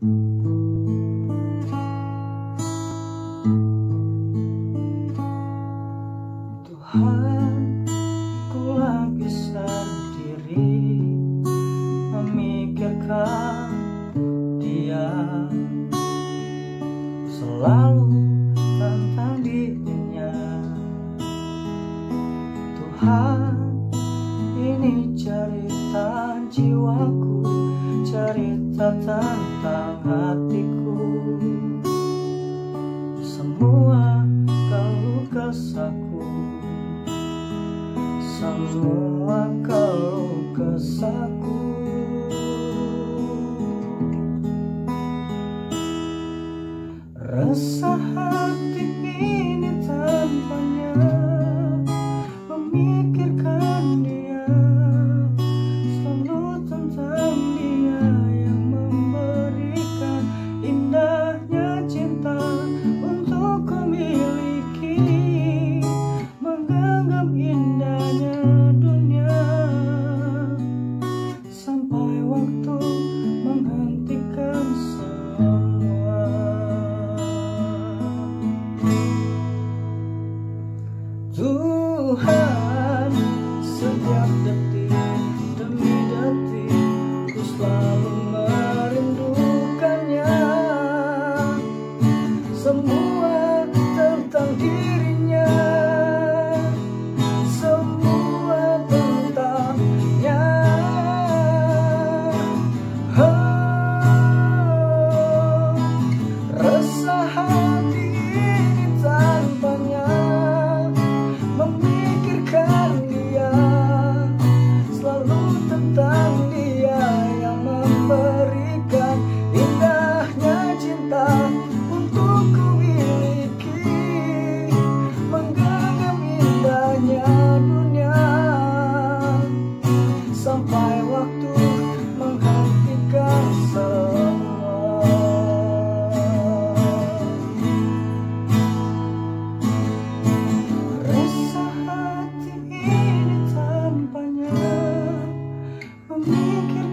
Tuhan, ku lagi sendiri memikirkan dia selalu tentang dirinya. Tuhan, ini cerita jiwaku, cerita tentang hatiku. Semua keluh kesahku semua keluh kesah think